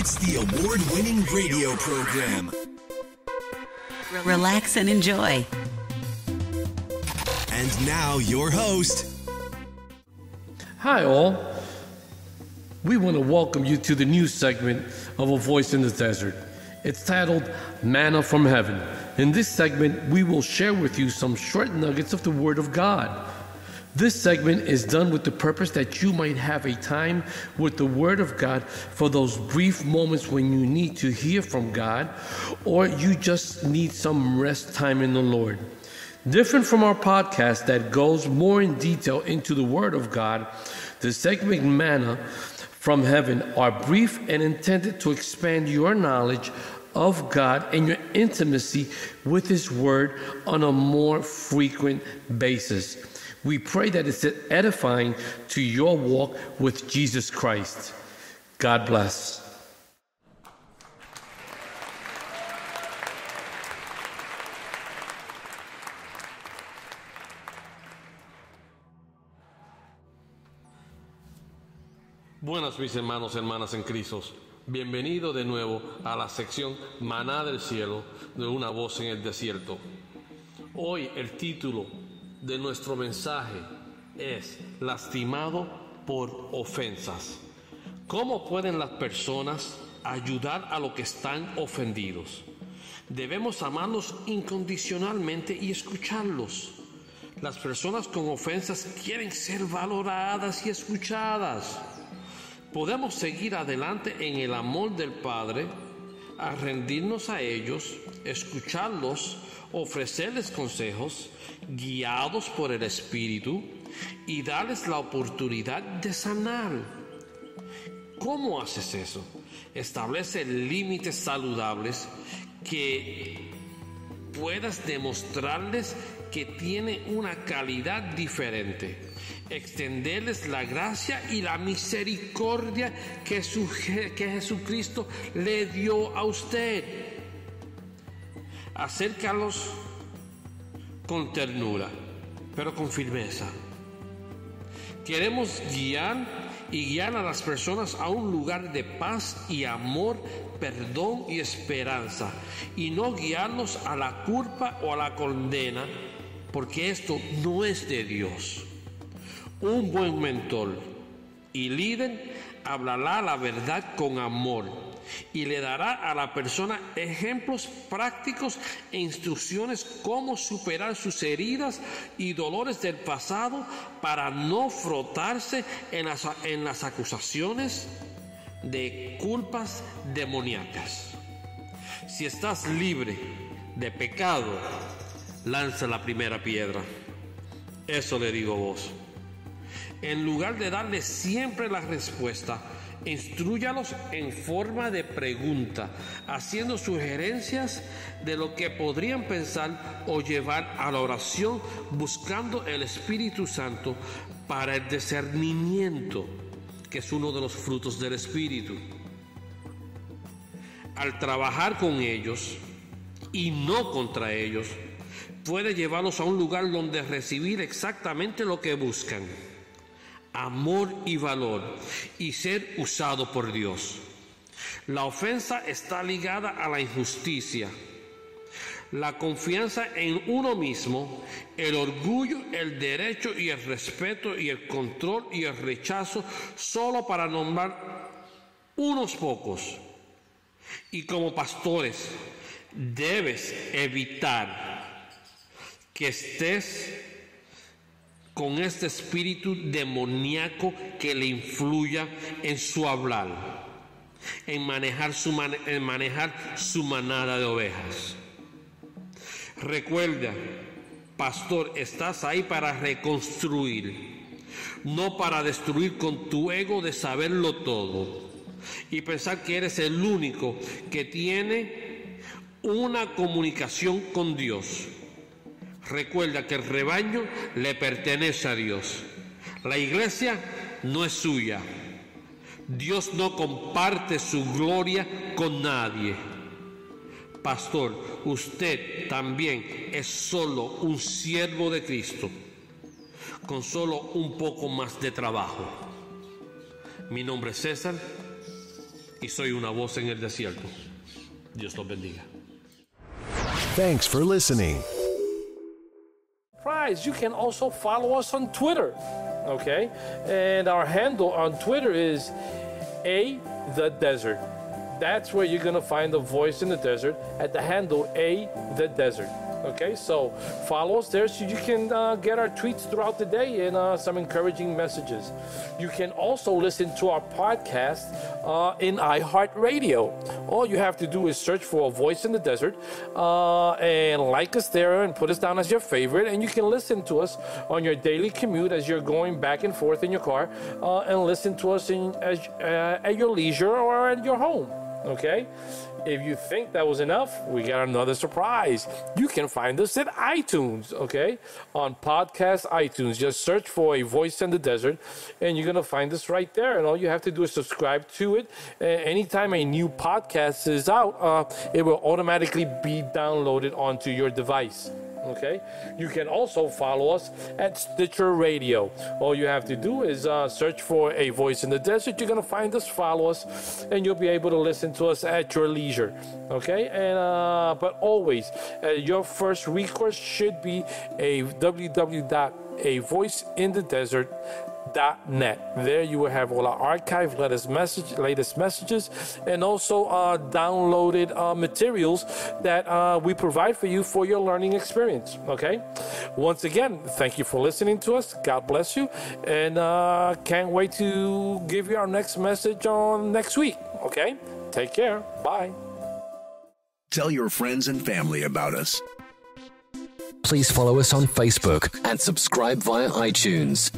It's the award winning radio program. Relax and enjoy. And now, your host, Hi, all. We want to welcome you to the new segment of A Voice in the Desert. It's titled Manna from Heaven. In this segment, we will share with you some short nuggets of the Word of God. This segment is done with the purpose that you might have a time with the Word of God for those brief moments when you need to hear from God or you just need some rest time in the Lord. Different from our podcast that goes more in detail into the Word of God, the segment Manna from Heaven are brief and intended to expand your knowledge of God and your intimacy with His Word on a more frequent basis. We pray that it's edifying to your walk with Jesus Christ. God bless. Buenas mis hermanos y hermanas en Cristo. Bienvenido de nuevo a la sección Maná del Cielo de una voz en el desierto. Hoy el título de nuestro mensaje es lastimado por ofensas. ¿Cómo pueden las personas ayudar a los que están ofendidos? Debemos amarlos incondicionalmente y escucharlos. Las personas con ofensas quieren ser valoradas y escuchadas. Podemos seguir adelante en el amor del Padre, a rendirnos a ellos, escucharlos, ofrecerles consejos, guiados por el Espíritu y darles la oportunidad de sanar. ¿Cómo haces eso? Establece límites saludables que puedas demostrarles que tiene una calidad diferente. Extenderles la gracia y la misericordia que, que Jesucristo le dio a usted. Acércalos con ternura, pero con firmeza. Queremos guiar y guiar a las personas a un lugar de paz y amor, perdón y esperanza, y no guiarlos a la culpa o a la condena, porque esto no es de Dios. Un buen mentor y líder hablará la verdad con amor y le dará a la persona ejemplos prácticos e instrucciones cómo superar sus heridas y dolores del pasado para no frotarse en las, en las acusaciones de culpas demoníacas. Si estás libre de pecado, lanza la primera piedra. Eso le digo a vos. En lugar de darle siempre la respuesta, Instruyalos en forma de pregunta, haciendo sugerencias de lo que podrían pensar o llevar a la oración, buscando el Espíritu Santo para el discernimiento, que es uno de los frutos del Espíritu. Al trabajar con ellos y no contra ellos, puede llevarlos a un lugar donde recibir exactamente lo que buscan amor y valor y ser usado por Dios. La ofensa está ligada a la injusticia, la confianza en uno mismo, el orgullo, el derecho y el respeto y el control y el rechazo solo para nombrar unos pocos. Y como pastores debes evitar que estés con este espíritu demoníaco que le influya en su hablar, en manejar su, en manejar su manada de ovejas. Recuerda, pastor, estás ahí para reconstruir, no para destruir con tu ego de saberlo todo y pensar que eres el único que tiene una comunicación con Dios. Recuerda que el rebaño le pertenece a Dios. La iglesia no es suya. Dios no comparte su gloria con nadie. Pastor, usted también es solo un siervo de Cristo, con solo un poco más de trabajo. Mi nombre es César y soy una voz en el desierto. Dios los bendiga. Thanks for listening. Prize, you can also follow us on Twitter. Okay? And our handle on Twitter is A the Desert. That's where you're gonna find the voice in the desert at the handle A the Desert. Okay, so follow us there so you can uh, get our tweets throughout the day and uh, some encouraging messages. You can also listen to our podcast uh, in iHeartRadio. All you have to do is search for a voice in the desert uh, and like us there and put us down as your favorite. And you can listen to us on your daily commute as you're going back and forth in your car uh, and listen to us in, as, uh, at your leisure or at your home. Okay? If you think that was enough, we got another surprise. You can find us at iTunes, okay? On podcast iTunes. Just search for A Voice in the Desert and you're to find us right there. And all you have to do is subscribe to it. Uh, anytime a new podcast is out, uh, it will automatically be downloaded onto your device. Okay, you can also follow us at Stitcher Radio. All you have to do is uh, search for a voice in the desert. You're gonna find us, follow us, and you'll be able to listen to us at your leisure. Okay, and uh, but always, uh, your first recourse should be a www.avoiceinthedesert.net. There you will have all our archive, latest message, latest messages, and also uh, downloaded uh, materials that uh, we provide for you for your learning experience. Okay. Once again, thank you for listening to us. God bless you, and uh, can't wait to give you our next message on next week. Okay. Take care. Bye. Tell your friends and family about us. Please follow us on Facebook and subscribe via iTunes.